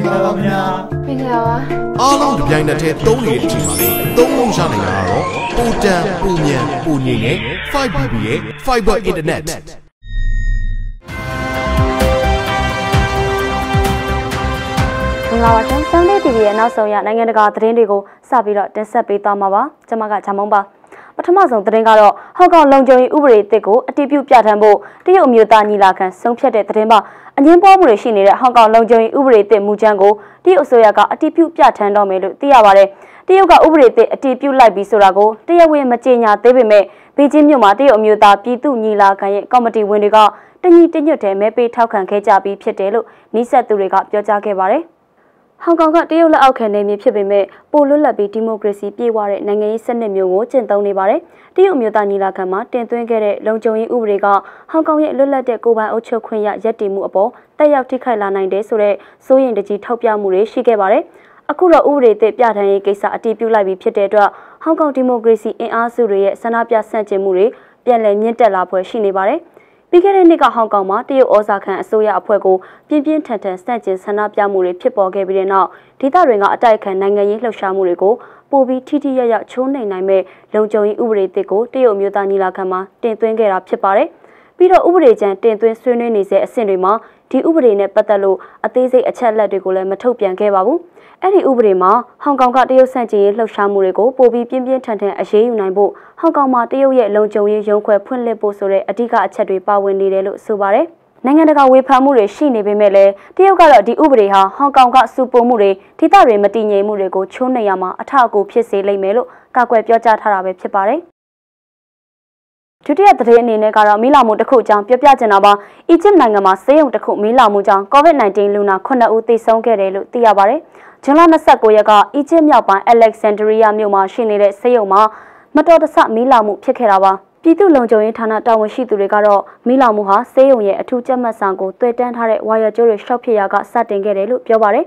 င်္ဂလာပါဗျာမင်္ဂလာပါအားလုံးဒီပြိုင်နက်တည်းသုံးနေတဲ့အချိန်မှာလေသုံးလုံးရနေတာကတော့ပိုတန်ပိုမြန်ပိုငိမ့်နဲ့ 5BB ရဲ့ Fiber Internet မင်္ဂလာပါရှင်။ Sunday TV ရဲ့နောက်ဆုံးရနိုင်ငံတကာသတင်းတွေကိုစပြီးတော့တင်ဆက်ပေးသွားမှာပါ။ကျွန်မကဂျာမုံပါ။ ပထမဆုံးသတင်းကတော့ဟောင်ကောင်လုံခြုံရေးဥပဒေအသစ်ကိုအတည်ပြုပြဋ္ဌာန်းဖို့တရုတ်အမျိုးသားညီလာခံဆုံးဖြတ်တဲ့သတင်းပါ။အငင်းပွားမှုတွေရှိနေတဲ့ဟောင်ကောင်လုံခြုံရေးဥပဒေအသစ်မူကြမ်းကိုတရုတ်အစိုးရကအတည်ပြုပြဋ္ဌာန်းတော့မယ်လို့သိရပါတယ်။တရုတ်ကဥပဒေအသစ်အတည်ပြုလိုက်ပြီးဆိုတာကိုတရားဝင်မကြေညာသေးပေမဲ့ဘေကျင်းမြို့မှာတရုတ်အမျိုးသားပြည်သူ့ညီလာခံရဲ့ကော်မတီဝင်တွေကတညီတညွတ်တဲ့မဲပေးထောက်ခံခဲ့ကြပြီးဖြစ်တယ်လို့နှိဆက်သူတွေကပြောကြားခဲ့ပါတယ်။ ဟောင်ကောင်ကတရုတ်လက်အောက်ခံနေမြေဖြစ်ပေမဲ့ပိုလွတ်လပ်ပြီးဒီမိုကရေစီပြည့်ဝတဲ့နိုင်ငံရေးစနစ်မျိုးကိုကျင့်သုံးနေပါတယ်။တရုတ်အမျိုးသားညီလာခံမှာတင်သွင်းခဲ့တဲ့လုံခြုံရေးဥပဒေကဟောင်ကောင်ရဲ့လွတ်လပ်တဲ့ကိုယ်ပိုင်အုပ်ချုပ်ခွင့်ရရည်တည်မှုအပေါ်တက်ရောက်ထိခိုက်လာနိုင်တယ်ဆိုတဲ့စိုးရိမ်တကြီးထောက်ပြမှုတွေရှိခဲ့ပါတယ်။အခုတော့ဥပဒေသစ်ပြဋ္ဌာန်းရေးကိစ္စအတည်ပြုလိုက်ပြီးဖြစ်တဲ့အတွက်ဟောင်ကောင်ဒီမိုကရေစီအင်အားစုတွေရဲ့ဆန္ဒပြဆန့်ကျင်မှုတွေပြန်လည်မြင့်တက်လာဖွယ်ရှိနေပါတယ်။ ပြီးခဲ့တဲ့နှစ်ကဟောင်ကောင်မှာတရုတ်ဩဇာခံအစိုးရအဖွဲ့ကိုပြင်းပြင်းထန်ထန်စန့်ကျင်ဆန္ဒပြမှုတွေဖြစ်ပေါ်ခဲ့ပြီးတဲ့နောက်ဒေသတွေကအတိုက်အခံနိုင်ငံရေးလှုပ်ရှားမှုတွေကိုပိုပြီးထိထိရရချိုးနှိမ်နိုင်မဲ့လုံခြုံရေးဥပဒေသစ်ကိုတရုတ်မျိုးသားညီလာခံမှာတင်သွင်းခဲ့တာဖြစ်ပါတယ်။ ပြီးတော့ဥပဒေကြမ်းတင်သွင်းဆွေးနွေးနေတဲ့အဆင့်တွေမှာဒီဥပဒေနဲ့ပတ်သက်လို့အသေးစိတ်အချက်အလက်တွေကိုလည်းမထုတ်ပြန်ခဲ့ပါဘူး။အဲ့ဒီဥပဒေမှာဟောင်ကောင်ကတရုတ်ဆန့်ကျင်ရေးလှုပ်ရှားမှုတွေကိုပိုပြီးပြင်းပြင်းထန်ထန်အရေးယူနိုင်ဖို့ဟောင်ကောင်မှာတရုတ်ရဲ့လုံခြုံရေးရုံးခွဲဖွင့်လှစ်ဖို့ဆိုတဲ့အဓိကအချက်တွေပါဝင်နေတယ်လို့ဆိုပါတယ်။နိုင်ငံတကာဝေဖန်မှုတွေရှိနေပေမဲ့လည်းတရုတ်ကတော့ဒီဥပဒေဟာဟောင်ကောင်ကစူပုံမှုတွေထိတတွေမတည်ငြိမ်မှုတွေကိုချိုးနှိမ်ရမှာအထအကူဖြစ်စေလိမ့်မယ်လို့ကာကွယ်ပြောကြားထားတာပဲဖြစ်ပါတယ်။ ဒုတိယသတင်းအနေနဲ့ကတော့မီလာမှုတစ်ခုအကြောင်းပြောပြချင်တာပါ။အီဂျစ်နိုင်ငံမှာဆေးရုံတစ်ခုမီလာမှုကြောင့် COVID-19 လူနာ9ဦးသေဆုံးခဲ့တယ်လို့သိရပါတယ်။ဇွန်လ29ရက်ကအီဂျစ်မြောက်ပိုင်းအလက်ဆန်ဒရီးယားမြို့မှာရှိနေတဲ့ဆေးရုံမှာမတော်တဆမီးလောင်မှုဖြစ်ခဲ့တာပါပြည်သူ့လုံခြုံရေးဌာနတာဝန်ရှိသူတွေကတော့မီးလောင်မှုဟာဆေးရုံရဲ့အထူးကြက်မှတ်ဆောင်ကိုတွေ့တန်းထားတဲ့ဝါယာကြိုးတွေရှော့ဖြစ်ရာကစတင်ခဲ့တယ်လို့ပြောပါတယ်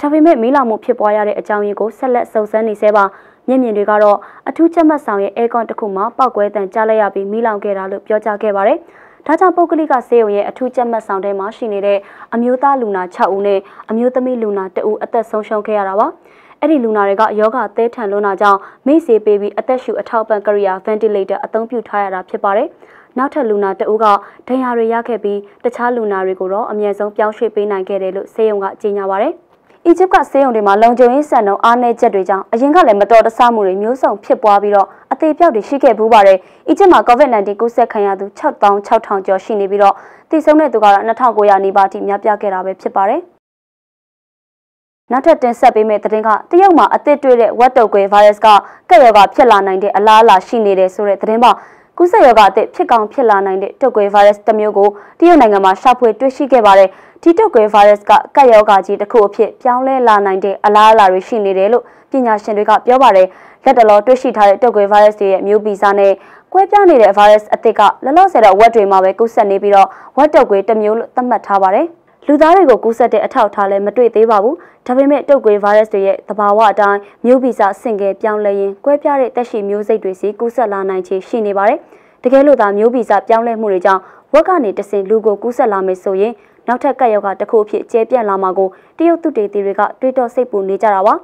ဒါပေမဲ့မီးလောင်မှုဖြစ်ပွားရတဲ့အကြောင်းရင်းကိုဆက်လက်စုံစမ်းနေဆဲပါ မျက်မြင်တွေကတော့အထူးချက်မှတ်ဆောင်ရဲ့အဲကွန်တစ်ခုမှာပောက်ကွဲတံကြားလိုက်ရပြီးမီးလောင်ခဲ့တာလို့ပြောကြားခဲ့ပါတယ်။ဒါကြောင့်ပုဂ္ဂလိကဆေးရုံရဲ့အထူးကြက်မှတ်ဆောင်ထဲမှာရှိနေတဲ့အမျိုးသားလူနာ6ဦးနဲ့အမျိုးသမီးလူနာ2ဦးအသက်ဆုံးရှုံးခဲ့ရတာပါ။အဲ့ဒီလူနာတွေကယောဂသဲထန်လွန်းတာကြောင့်မိစေးပေးပြီးအသက်ရှူအထောက်ပံ့ကရိယာ ventilator အသုံးပြုထားရတာဖြစ်ပါတယ်။နောက်ထပ်လူနာတဦးကဒဏ်ရာတွေရခဲ့ပြီးတခြားလူနာတွေကိုတော့အမြဲဆုံးပြောင်းရွှေ့ပေးနိုင်ခဲ့တယ်လို့ဆေးရုံကကြေညာပါတယ်။ အီဂျစ်ကဆေးရုံတွေမှာလုံခြုံရေးစံနှုန်းအားနည်းချက်တွေကြောင့်အရင်ကလည်းမတော်တဆမှုတွေမျိုးစုံဖြစ်ပွားပြီးတော့အသေးပြောက်တွေရှိခဲ့ဘူးပါတယ်။အီဂျစ်မှာ COVID-19 ကူးစက်ခံရသူ6600ကျော်ရှိနေပြီးတော့တည်ဆုံးတဲ့သူကတော့2900နီးပါးထိများပြားခဲ့တာပဲဖြစ်ပါတယ်။နောက်ထပ်တင်ဆက်ပေးမယ့်သတင်းကတရုတ်မှာအသစ်တွေ့တဲ့ဝက်တုတ်ကွေဗိုင်းရပ်စ်ကကက်ရောဂါဖြစ်လာနိုင်တဲ့အလားအလာရှိနေတယ်ဆိုတဲ့သတင်းပါ ကူးစက်ရောဂါအသစ်ဖြစ်ကောင်းဖြစ်လာနိုင်တဲ့တုတ်ကွေဗိုင်းရပ်စ်တစ်မျိုးကိုတရုတ်နိုင်ငံမှာရှာဖွေတွေ့ရှိခဲ့ပါတယ်။ဒီတုတ်ကွဲဗိုင်းရပ်စ်ကကပ်ရောဂါကြီးတစ်ခုအဖြစ်ပြောင်းလဲလာနိုင်တဲ့အလားအလာတွေရှိနေတယ်လို့ပညာရှင်တွေကပြောပါတယ်။လက်တလောတွေ့ရှိထားတဲ့တုတ်ကွဲဗိုင်းရပ်စ်ရဲ့မျိုးဗီဇနဲ့ကွဲပြားနေတဲ့ဗိုင်းရပ်စ်အသစ်ကလလောဆယ်တော့ဝက်တွေမှာပဲကူးစက်နေပြီးတော့ဝက်တုတ်ကွဲတစ်မျိုးလို့သတ်မှတ်ထားပါတယ်။ လူသားတွေကိုကူးစက်တဲ့အထောက်အထားလည်းမတွေ့သေးပါဘူး။ဒါပေမဲ့တုတ်ကွေးဗိုင်းရပ်စ်တွေရဲ့သဘာဝအတိုင်းမျိုးဗီဇဆင့်ကဲပြောင်းလဲရင်ကွဲပြားတဲ့တက်ရှိမျိုးစိတ်တွေစီကူးစက်လာနိုင်ခြေရှိနေပါတယ်။တကယ်လို့သာမျိုးဗီဇပြောင်းလဲမှုတွေကြောင့်ဝက်ကနေတဆင်လူကိုကူးစက်လာမယ်ဆိုရင်နောက်ထပ်ကပ်ရောဂါတစ်ခုအဖြစ်ကျဲပြန့်လာမှာကိုတရုတ်သူတေသီတွေကတွေးတောစိတ်ပူနေကြတာပါ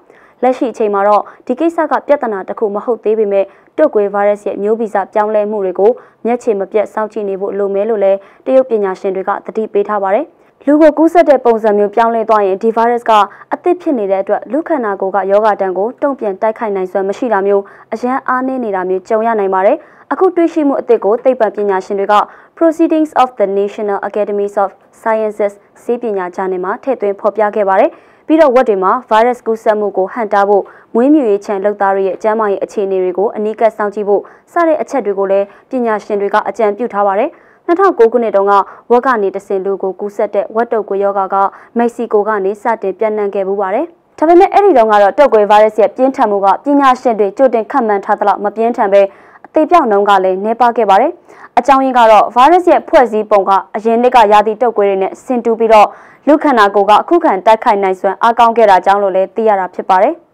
လက်ရှိအချိန်မှာတော့ဒီကိစ္စကပြဿနာတစ်ခုမဟုတ်သေးပေမဲ့တုတ်ကွေးဗိုင်းရပ်စ်ရဲ့မျိုးဗီဇပြောင်းလဲမှုတွေကိုမျက်ခြေမပြတ်စောင့်ကြည့်နေဖို့လိုမယ်လို့လည်းတရုတ်ပညာရှင်တွေကသတိပေးထားပါတယ် လူကိုကူးစက်တဲ့ပုံစံမျိုးပြောင်းလဲသွားရင်ဒီဗိုင်းရပ်စ်ကအသစ်ဖြစ်နေတဲ့အတွက်လူခန္ဓာကိုယ်ကယောဂတန်ကိုတုံ့ပြန်တိုက်ခိုက်နိုင်စွမ်းမရှိတာမျိုးအရန်အားနည်းနေတာမျိုးကြုံရနိုင်ပါတယ်။အခုတွေ့ရှိမှုအသစ်ကိုသိပ္ပံပညာရှင်တွေက Proceedings of the National Academies of Sciences စီးပညာဂျာနယ်မှာထည့်သွင်းဖော်ပြခဲ့ပါတယ်။ပြီးတော့ဝက်တွေမှာ virus ကူးစက်မှုကိုဟန့်တားဖို့မွေးမြူရေးချန်လုပ်သားတွေရဲ့အကျန်းမာရေးအခြေအနေတွေကိုအနီးကပ်စောင့်ကြည့်ဖို့စတဲ့အချက်တွေကိုလည်းပညာရှင်တွေကအကြံပြုထားပါတယ်။ 2009ခုနှစ်တုန်းကဝက်ကနေတဆင်လူကိုကူးစက်တဲ့ဝက်တုပ်ကွေးရောဂါကမက္ဆီကိုကနေစတင်ပြန့်နှံ့ခဲ့မှုပါတယ်။ဒါပေမဲ့အဲ့ဒီတုန်းကတော့တုပ်ကွေးဗိုင်းရပ်စ်ရဲ့ပြင်းထန်မှုကပညာရှင်တွေကြိုတင်ခန့်မှန်းထားသလောက်မပြင်းထန်ပဲအသေးပြောက်နှုန်းကလည်းနှဲပါခဲ့ပါတယ်။အကြောင်းရင်းကတော့ဗိုင်းရပ်စ်ရဲ့ဖွဲ့စည်းပုံကအရင်နှစ်ကရာသီတုပ်ကွေးတွေနဲ့ဆင်တူပြီးတော့လူခန္ဓာကိုယ်ကအခုခံတိုက်ခိုက်နိုင်စွမ်းအားကောင်းခဲ့တာကြောင့်လို့လည်းသိရတာဖြစ်ပါတယ်။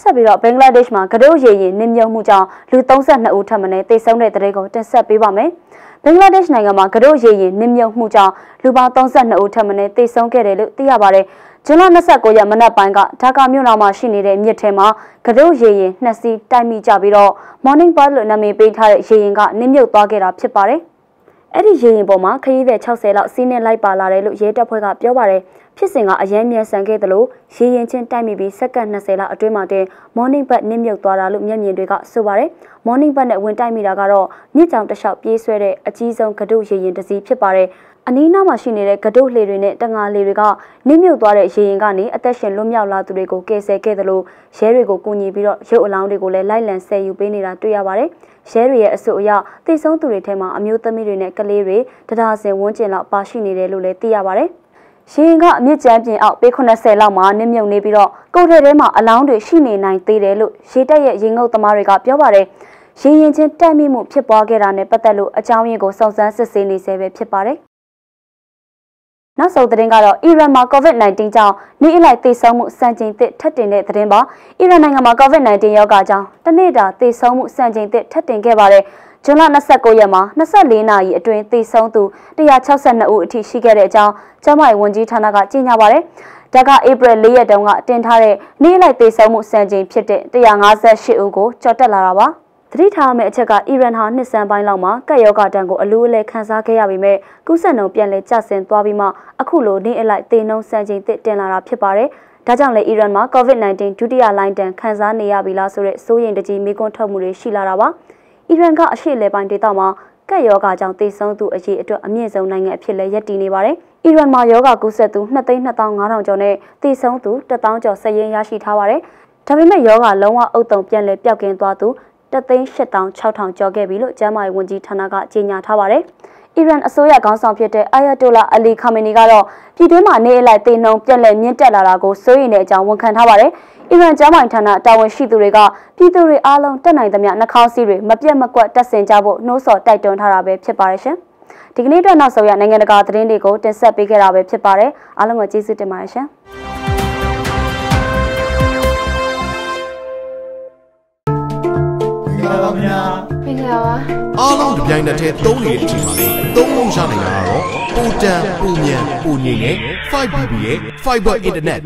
ဆက်ပြီးတော့ဘင်္ဂလားဒေ့ရှ်မှာကဒုရေရင်နစ်မြုပ်မှုကြောင့်လူ32ဦးထပ်မံသေဆုံးတဲ့တဲ့ကိုတင်ဆက်ပေးပါမယ်။ဘင်္ဂလားဒေ့ရှ်နိုင်ငံမှာကတို့ရေရင်နစ်မြုပ်မှုကြောင့်လူပေါင်း32ဦးထပ်မံတေဆုံးခဲ့တယ်လို့သိရပါတယ်။ဇွန်လ29ရက်မနက်ပိုင်းကဒါကာမြို့တော်မှာရှိနေတဲ့မြစ်ထဲမှာကတို့ရေရင်နှစ်စီးတိုက်မိကြပြီးတော့ Morning Bird လို့နာမည်ပေးထားတဲ့ရေရင်ကနစ်မြုပ်သွားခဲ့တာဖြစ်ပါတယ်။အဲ့ဒီရေရင်ပေါ်မှာခရီးသည်60လောက်စီးနှင်းလိုက်ပါလာတယ်လို့ရဲတပ်ဖွဲ့ကပြောပါတယ်။ ဖြစ်စဉ်ကအရန်မြန်ဆန်ခဲ့သလိုရေရင်ချင်းတိုက်မိပြီးစက္ကန့်20လောက်အတွင်းမှာတင် morning bus နစ်မြုပ်သွားတာလို့မျက်မြင်တွေကဆိုပါတယ်။ morning bus နဲ့ဝင်တိုက်မိတာကတော့မြစ်ကြောင်တစ်လျှောက်ပြေးဆွဲတဲ့အကြီးဆုံးကဒုရေရင်တစ်စီးဖြစ်ပါတယ်။အနီးနားမှာရှိနေတဲ့ကဒုလှေတွေနဲ့တငါလှေတွေကနစ်မြုပ်သွားတဲ့ရေရင်ကနေအသက်ရှင်လွတ်မြောက်လာသူတွေကိုကယ်ဆယ်ခဲ့သလိုရဲတွေကိုကူညီပြီးတော့ရုပ်အလောင်းတွေကိုလည်းလိုက်လံဆယ်ယူပေးနေတာတွေ့ရပါတယ်။ရဲတွေရဲ့အဆိုအရတိတ်ဆုံးသူတွေထဲမှာအမျိုးသမီးတွေနဲ့ကလေးတွေတရားစင်ဝန်းကျင်လောက်ပါရှိနေတယ်လို့လည်းသိရပါတယ်။ ရေရင်ကအမြင့်ကျန်းပြင်အောက်ပေ80လောက်မှာနစ်မြုပ်နေပြီးတော့ကုတ်ထဲထဲမှာအလောင်းတွေရှိနေနိုင်သေးတယ်လို့ရေတက်ရဲ့ရေငုပ်သမားတွေကပြောပါတယ်။ရေရင်ချင်းတက်မိမှုဖြစ်ပွားခဲ့တာနဲ့ပတ်သက်လို့အကြောင်းရင်းကိုစုံစမ်းစစ်ဆေးနေဆဲပဲဖြစ်ပါတယ်။နောက်ဆုံးသတင်းကတော့အီရန်မှာ COVID-19 ကြောင့်နေ့အလိုက်သေဆုံးမှုစံချိန်သစ်ထပ်တင်တဲ့သတင်းပါ။အီရန်နိုင်ငံမှာ COVID-19 ရောဂါကြောင့်တနေ့တာသေဆုံးမှုစံချိန်သစ်ထပ်တင်ခဲ့ပါတယ်။ ဇွန်လ29ရက်မှာ24နာရီအတွင်းသေဆုံးသူ162ဦးအထိရှိခဲ့တဲ့အကြောင်းကျန်းမာရေးဝန်ကြီးဌာနကကြေညာပါတယ်။ဒါကဧပြီ၄ရက်တုန်းကတင်ထားတဲ့နေ့လိုက်သေဆုံးမှုစံချိန်ဖြစ်တဲ့158ဦးကိုကျော်တက်လာတာပါ။သတိထားမယ့်အချက်ကအီရန်ဟာနှစ်စံပိုင်းလောက်မှာကပ်ရောဂါတန်ကိုအလူးအလဲခန်းစားခဲ့ရပေမဲ့ကုသနှုံပြန်လဲကျဆင်းသွားပြီးမှအခုလိုနေ့အလိုက်သေနှုံစံချိန်သစ်တင်လာတာဖြစ်ပါတယ်။ဒါကြောင့်လေအီရန်မှာ COVID-19 ဒုတိယလိုင်းတန်ခန်းစားနေရပြီလားဆိုတဲ့စိုးရိမ်တကြီးမိကွန်းထုတ်မှုတွေရှိလာတာပါ။ အီရန်ကအရှေ့လေပိုင်းဒေသမှာကပ်ရောဂါကြောင့်တိတ်ဆုံးသူအရေးအတွက်အမြင့်ဆုံးနိုင်ငံအဖြစ်လဲရပ်တည်နေပါတယ်။အီရန်မှာယောဂကူးစက်သူ2,2500ကျော်နဲ့တိတ်ဆုံးသူ1000ကျော်စည်ရင်းရရှိထားပါတယ်။ဒါပေမဲ့ယောဂလုံးဝအုပ်တုံပြန်လဲပျောက်ကင်းသွားသူ3,8600ကျော်ခဲ့ပြီလို့ကျန်းမာရေးဝန်ကြီးဌာနကကြေညာထားပါတယ်။အီရန်အစိုးရခေါင်းဆောင်ဖြစ်တဲ့အာယတိုလာအလီခါမီနီကတော့ပြည်တွင်းမှာနေအလိုက်တေနှုံပြက်လက်မြင့်တက်လာတာကိုစိုးရိမ်တဲ့အကြောင်းဝန်ခံထားပါတယ်။ အီရန်ကျန်းမာရေးဌာနတာဝန်ရှိသူတွေကပြည်သူတွေအားလုံးတက်နိုင်သမျှနှာခေါင်းစည်းတွေမပြတ်မကွက်တက်ဆင်ကြဖို့နှိုးဆော်တိုက်တွန်းထားတာပဲဖြစ်ပါတယ်ရှင်။ဒီကနေ့အတွက်နောက်ဆုံးရနိုင်ငံတကာသတင်းတွေကိုတင်ဆက်ပေးခဲ့တာပဲဖြစ်ပါတယ်။အားလုံးကိုကျေးဇူးတင်ပါတယ်ရှင်။မင်္ဂလာပါဗျာမင်္ဂလာပါအားလုံးဒီပြိုင်နက်တည်းသုံးနေတဲ့အချိန်မှာလေသုံးလုံးရနိုင်တာကတော့ပူတန်ပူမြန်ပူငိမ့်နဲ့ 5BB ရဲ့ Fiber Internet